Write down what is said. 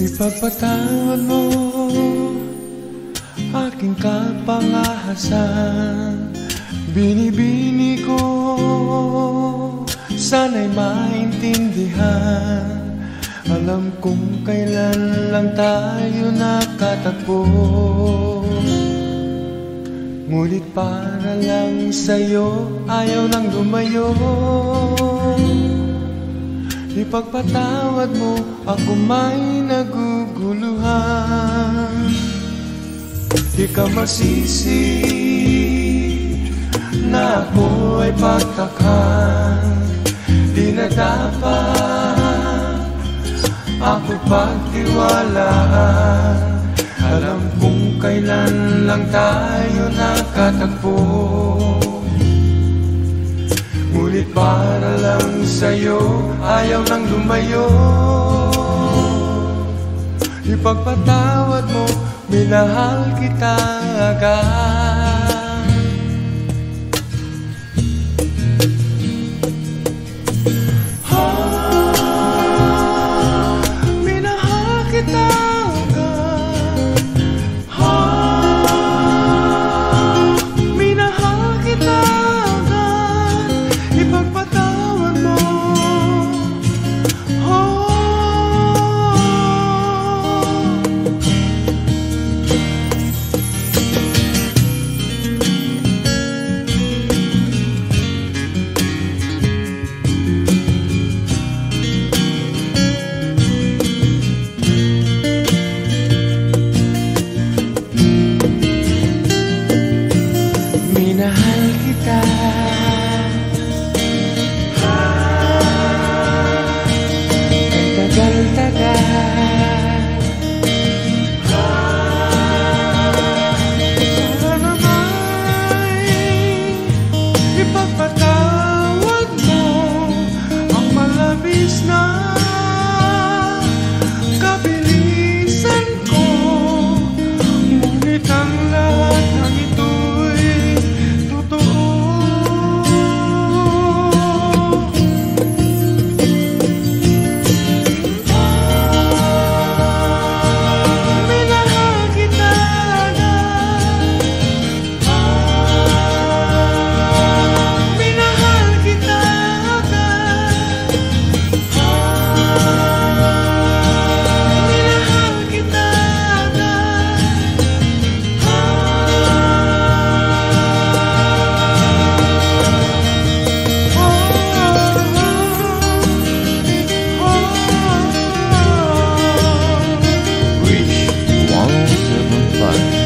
Ipagpatawad mo aking kapangahasan. Binibini ko sana'y maintindihan Alam kong kailan lang tayo nakatagpo. Ngunit para lang sa'yo ayaw nang lumayo. Ipagpatawad mo ako may naguguluhan. Di ka masisi na ako ay pagtakhan mapagtiwalaan Alam kong kailan lang tayo nakatagpo. Ngunit para lang sa'yo ayaw nang lumayo. Ipagpatawad mo, minahal kita agad. は。